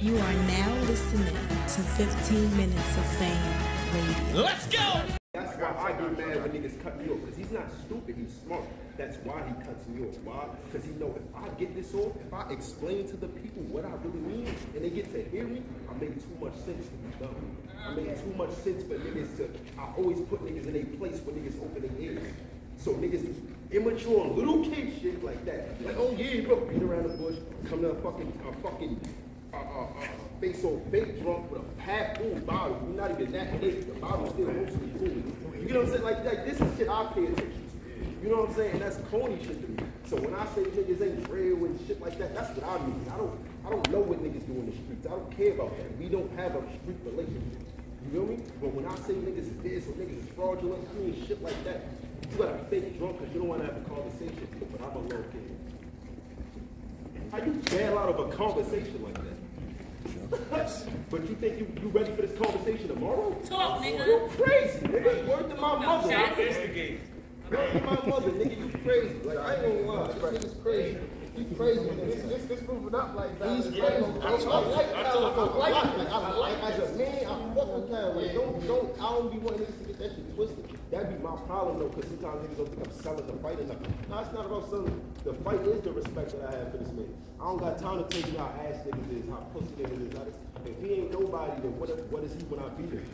You are now listening to 15 Minutes of Fame Radio. Let's go! That's why I get mad when niggas cut me off. Because he's not stupid, he's smart. That's why he cuts me off. Why? Because he know if I get this off, if I explain to the people what I really mean, and they get to hear me, I make too much sense to be dumb. I make too much sense for niggas to, I always put niggas in a place where niggas open their ears. So niggas immature little kid shit like that. Like, oh yeah, bro, beat around the bush, come to a fucking, a fucking, uh, face on fake drunk with a half full bottle. You're not even that big. The bottle's still mostly full. You know what I'm saying? Like, like this is shit I pay attention to. You know what I'm saying? That's corny shit to me. So when I say niggas ain't real and shit like that, that's what I mean. I don't, I don't know what niggas do in the streets. I don't care about that. We don't have a street relationship. You feel me? But when I say niggas is this or niggas is fraudulent, I mean shit like that. You gotta fake drunk because you don't want to have a conversation. But I'm a low kid. How you bail out of a conversation like that? But you think you, you ready for this conversation tomorrow? Talk, nigga. You're crazy, nigga. Word to my mother. shot. Instigate. Word to my mother, nigga. You crazy. Like, I ain't gonna lie. This nigga's crazy. You crazy. This, this, this moving up like that. He's crazy. I, I like that. I like it. I like as a man, I fuck with that. Like, don't, don't, I don't be wanting niggas to get that shit twisted. That'd be my problem though, because sometimes niggas don't think I'm selling the fight enough. No, it's not about selling. The fight is the respect that I have for this man. I don't got time to tell you how ass niggas is, how pussy niggas is. How this- If he ain't nobody, then what, what is he when I beat him?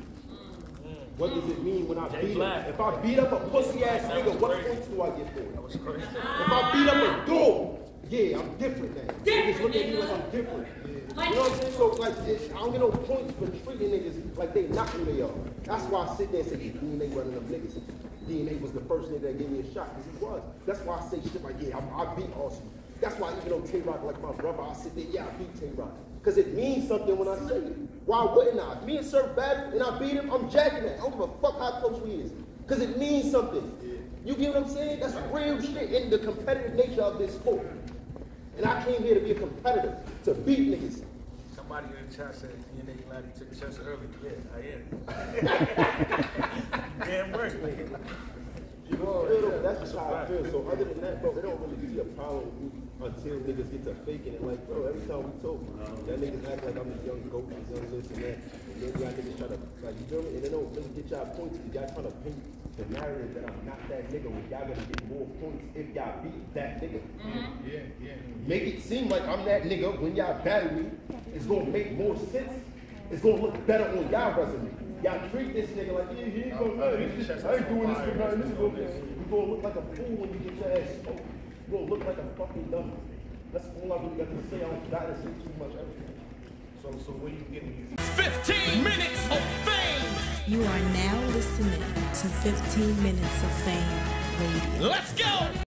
What does it mean when I beat him? If I beat up a pussy ass nigga, what points do I get for it? If I beat up a dog, yeah, I'm different now. Niggas look at me like I'm different. You know what I'm saying? So like, it's, I don't get no points for treating niggas like they not who they are. That's why I sit there and say, yeah, DNA running of them niggas. DNA was the first nigga that gave me a shot, because he was. That's why I say shit like, yeah, I, I beat Austin. That's why even though Tay-Rock like my brother, I sit there, yeah, I beat Tay-Rock. Because it means something when I say it. Why wouldn't I? If me and Surf battle and I beat him, I'm jacking that. I don't give a fuck how close we is. Because it means something. You get what I'm saying? That's real shit in the competitive nature of this sport. And I came here to be a competitor, to beat niggas. Somebody in the chat said, you nigga glad he took the shots early. Yeah, I am. Damn right. You know, it don't- that's just how I feel. So other than that, bro, it don't really be a problem with me until niggas get to faking it. Like, bro, every time we talk, um, y'all niggas act like I'm the young goat, this young this and that. And then y'all niggas try to, like, you feel me? And they don't really get y'all points because y'all trying to paint the narrative that I'm not that nigga when y'all gonna get more points if y'all beat that nigga. Mm-hmm. Yeah, yeah. Make it seem like I'm that nigga when y'all battle me. It's gonna make more sense. It's gonna look better on y'all resume. Y'all treat this nigga like, yeah, he ain't gonna I- I know. think the chest I ain't doing this for fire. nothing. This is okay. You gonna look like a fool when you get your ass smoked. You're gonna look like a fucking dummy. That's all I really got to say. I don't gotta say too much else. So, so what are you getting? 15 Minutes of Fame! You are now listening to 15 Minutes of Fame Radio. Let's go!